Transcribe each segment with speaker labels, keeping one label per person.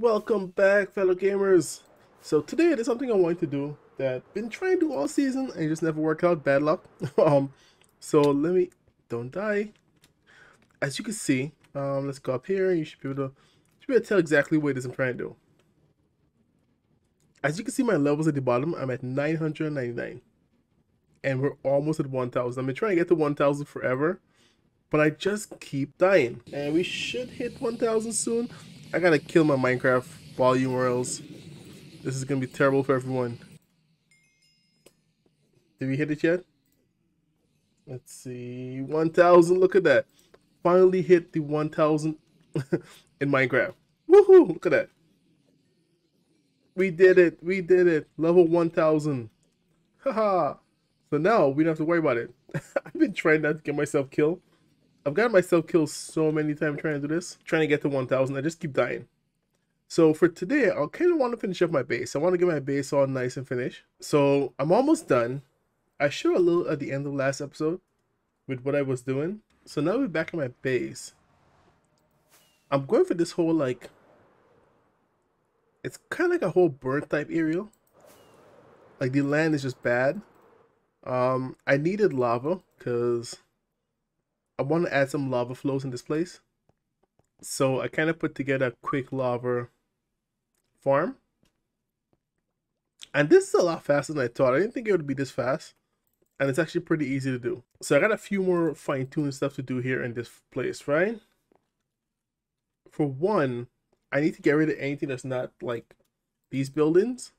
Speaker 1: Welcome back, fellow gamers. So today there's something I wanted to do that I've been trying to do all season and just never worked out. Bad luck. um, so let me don't die. As you can see, um, let's go up here. And you should be able to should be able to tell exactly what it is I'm trying to do. As you can see, my levels at the bottom. I'm at 999, and we're almost at 1,000. I've been trying to get to 1,000 forever, but I just keep dying. And we should hit 1,000 soon. I gotta kill my Minecraft volume or else this is gonna be terrible for everyone. Did we hit it yet? Let's see, 1,000, look at that. Finally hit the 1,000 in Minecraft. Woohoo, look at that. We did it, we did it. Level 1,000. Haha. so now we don't have to worry about it. I've been trying not to get myself killed. I've got myself killed so many times trying to do this, trying to get to 1000. I just keep dying. So for today, I kind of want to finish up my base. I want to get my base all nice and finished. So I'm almost done. I showed a little at the end of last episode with what I was doing. So now we're back in my base. I'm going for this whole like, it's kind of like a whole burnt type area. Like the land is just bad. Um, I needed lava because I want to add some lava flows in this place. So I kind of put together a quick lava farm. And this is a lot faster than I thought. I didn't think it would be this fast. And it's actually pretty easy to do. So I got a few more fine-tuning stuff to do here in this place, right? For one, I need to get rid of anything that's not like these buildings.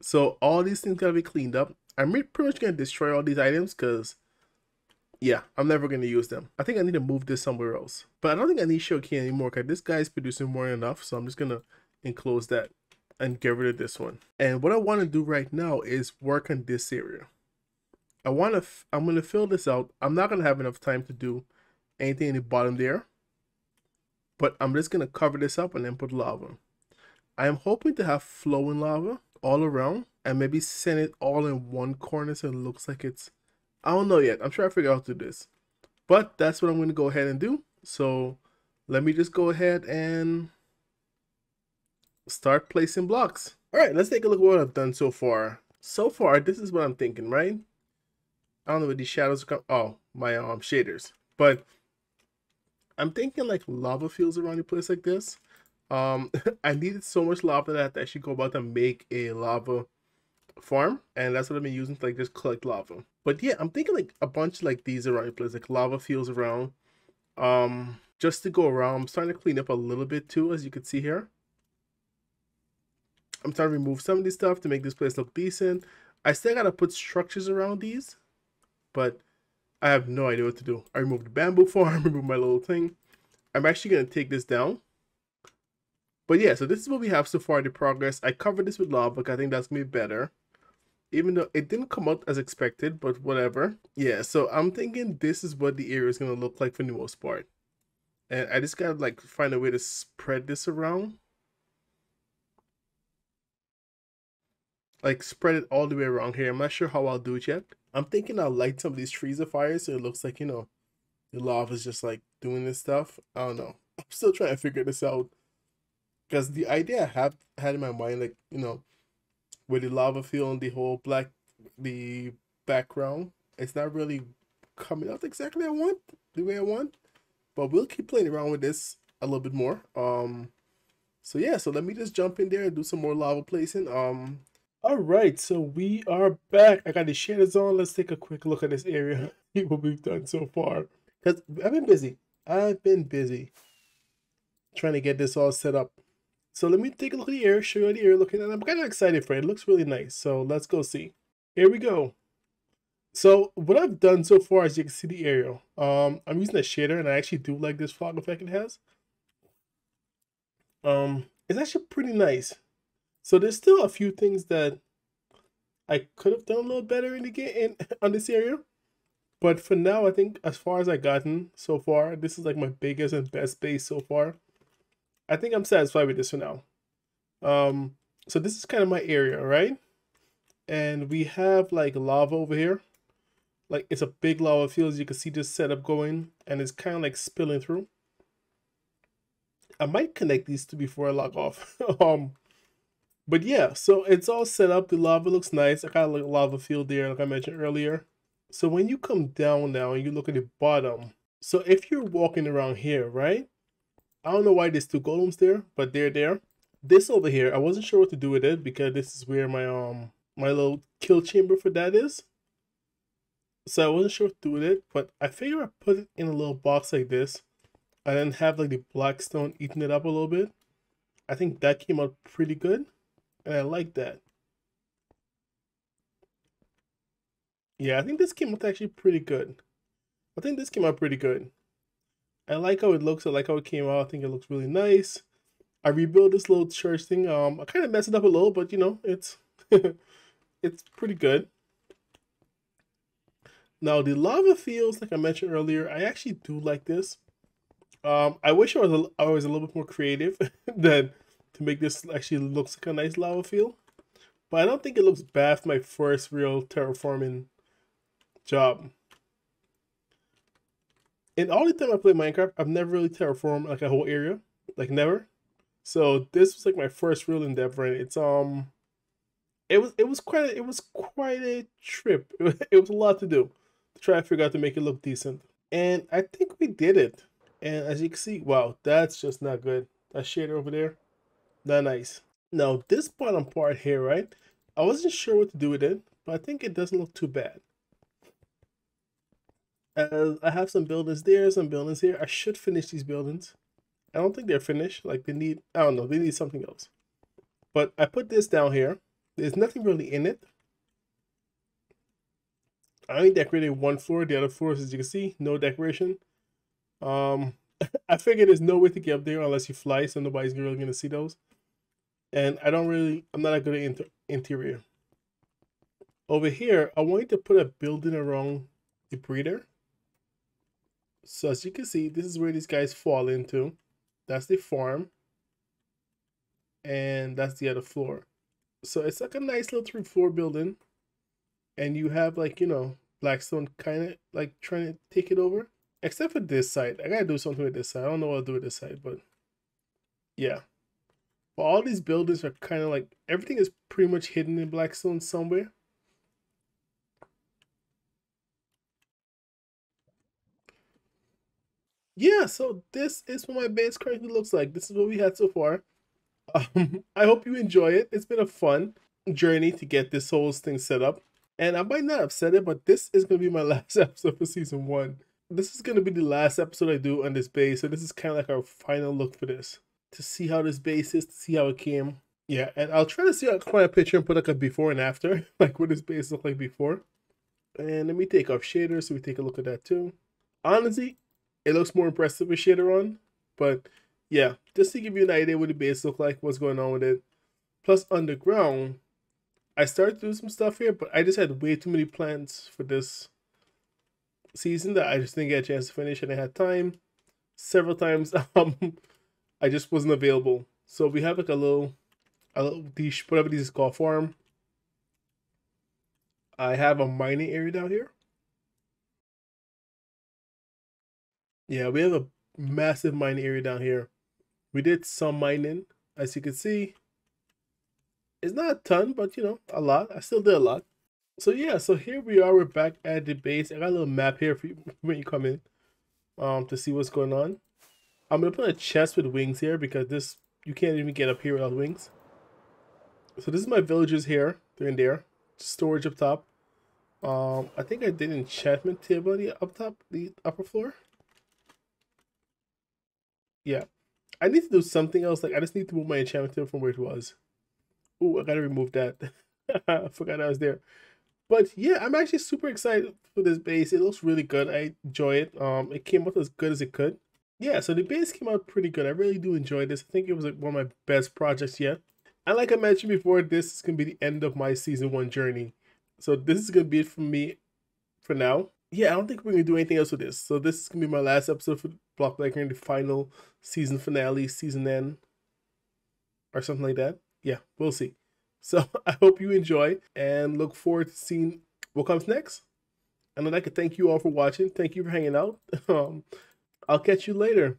Speaker 1: So all these things gotta be cleaned up. I'm pretty much gonna destroy all these items because yeah, I'm never going to use them. I think I need to move this somewhere else. But I don't think I need Showkey anymore because this guy's producing more than enough. So I'm just going to enclose that and get rid of this one. And what I want to do right now is work on this area. I want to, I'm going to fill this out. I'm not going to have enough time to do anything in the bottom there. But I'm just going to cover this up and then put lava. I am hoping to have flowing lava all around and maybe send it all in one corner so it looks like it's I don't know yet. I'm trying to figure out to do this. But that's what I'm going to go ahead and do. So let me just go ahead and start placing blocks. All right, let's take a look at what I've done so far. So far, this is what I'm thinking, right? I don't know where these shadows come. Oh, my um shaders. But I'm thinking like lava fields around a place like this. Um, I needed so much lava that I had to actually go about to make a lava farm, and that's what I've been using to like just collect lava. But yeah, I'm thinking like a bunch like these around place, like lava fields around. Um, just to go around. I'm starting to clean up a little bit too, as you can see here. I'm trying to remove some of these stuff to make this place look decent. I still gotta put structures around these, but I have no idea what to do. I removed the bamboo farm, removed my little thing. I'm actually gonna take this down. But yeah, so this is what we have so far, the progress. I covered this with lava because I think that's gonna be better even though it didn't come out as expected, but whatever. Yeah, so I'm thinking this is what the area is gonna look like for the most part. And I just gotta like find a way to spread this around. Like spread it all the way around here. I'm not sure how I'll do it yet. I'm thinking I'll light some of these trees afire so it looks like, you know, the lava is just like doing this stuff. I don't know. I'm still trying to figure this out. Because the idea I have had in my mind, like, you know, with the lava field and the whole black the background. It's not really coming out exactly I want the way I want, but we'll keep playing around with this a little bit more. Um, so yeah, so let me just jump in there and do some more lava placing. Um, all right, so we are back. I got the shaders on. Let's take a quick look at this area. what we've done so far. Cause I've been busy. I've been busy trying to get this all set up. So let me take a look at the air, show you the air looking, and I'm kind of excited for it. It looks really nice. So let's go see. Here we go. So what I've done so far, as you can see the aerial, um, I'm using a shader, and I actually do like this fog effect it has. Um, it's actually pretty nice. So there's still a few things that I could have done a little better in the game in, on this area. But for now, I think as far as I've gotten so far, this is like my biggest and best base so far. I think I'm satisfied with this for now. Um, so this is kind of my area, right? And we have like lava over here. Like it's a big lava field. As you can see this setup going and it's kind of like spilling through. I might connect these two before I log off. um, but yeah, so it's all set up. The lava looks nice. I got a lava field there, like I mentioned earlier. So when you come down now and you look at the bottom, so if you're walking around here, right? I don't know why there's two golems there, but they're there. This over here, I wasn't sure what to do with it because this is where my um my little kill chamber for that is. So I wasn't sure what to do with it, but I figure I put it in a little box like this and then have like the black stone eating it up a little bit. I think that came out pretty good and I like that. Yeah, I think this came out actually pretty good. I think this came out pretty good. I like how it looks. I like how it came out. I think it looks really nice. I rebuilt this little church thing. Um, I kind of messed it up a little, but you know, it's it's pretty good. Now the lava fields, like I mentioned earlier, I actually do like this. Um, I wish I was a, I was a little bit more creative than to make this actually looks like a nice lava field. But I don't think it looks bad for my first real terraforming job. All the time I play Minecraft, I've never really terraformed like a whole area, like never. So this was like my first real endeavor, and it's um, it was it was quite a, it was quite a trip. It was, it was a lot to do to try to figure out to make it look decent, and I think we did it. And as you can see, wow, that's just not good. That shader over there, not nice. Now this bottom part here, right? I wasn't sure what to do with it, but I think it doesn't look too bad. As I have some buildings there, some buildings here. I should finish these buildings. I don't think they're finished. Like they need, I don't know, they need something else. But I put this down here. There's nothing really in it. I only decorated one floor. The other floors, as you can see, no decoration. Um, I figured there's no way to get up there unless you fly, so nobody's really gonna see those. And I don't really, I'm not a good inter interior. Over here, I wanted to put a building around the breeder. So as you can see, this is where these guys fall into. That's the farm. And that's the other floor. So it's like a nice little three floor building. And you have like, you know, Blackstone kind of like trying to take it over. Except for this side. I gotta do something with this side. I don't know what I'll do with this side, but yeah. But all these buildings are kind of like everything is pretty much hidden in Blackstone somewhere. Yeah, so this is what my base currently looks like. This is what we had so far. Um, I hope you enjoy it. It's been a fun journey to get this whole thing set up. And I might not have said it, but this is going to be my last episode for season one this is going to be the last episode I do on this base. So this is kind of like our final look for this. To see how this base is, to see how it came. Yeah, and I'll try to see I can find a picture and put like a before and after. like what this base looked like before. And let me take off shaders so we take a look at that too. Honestly, it looks more impressive with shader on. But yeah, just to give you an idea what the base look like, what's going on with it. Plus underground, I started to do some stuff here, but I just had way too many plans for this season that I just didn't get a chance to finish and I had time. Several times um I just wasn't available. So we have like a little a little whatever these is called farm. I have a mining area down here. Yeah, we have a massive mining area down here. We did some mining, as you can see. It's not a ton, but you know, a lot. I still did a lot. So yeah, so here we are. We're back at the base. I got a little map here for you when you come in, um, to see what's going on. I'm gonna put a chest with wings here because this you can't even get up here without wings. So this is my villagers here. They're in there. Storage up top. Um, I think I did enchantment table up top, the upper floor. Yeah, I need to do something else. Like I just need to move my enchantment table from where it was. Ooh, I gotta remove that. I forgot I was there. But yeah, I'm actually super excited for this base. It looks really good. I enjoy it. Um, it came out as good as it could. Yeah, so the base came out pretty good. I really do enjoy this. I think it was like one of my best projects yet. And like I mentioned before, this is gonna be the end of my season one journey. So this is gonna be it for me for now. Yeah, I don't think we're gonna do anything else with this. So this is gonna be my last episode for Block Breaker in the final season finale, season end, or something like that. Yeah, we'll see. So I hope you enjoy and look forward to seeing what comes next. And I'd like to thank you all for watching. Thank you for hanging out. Um, I'll catch you later.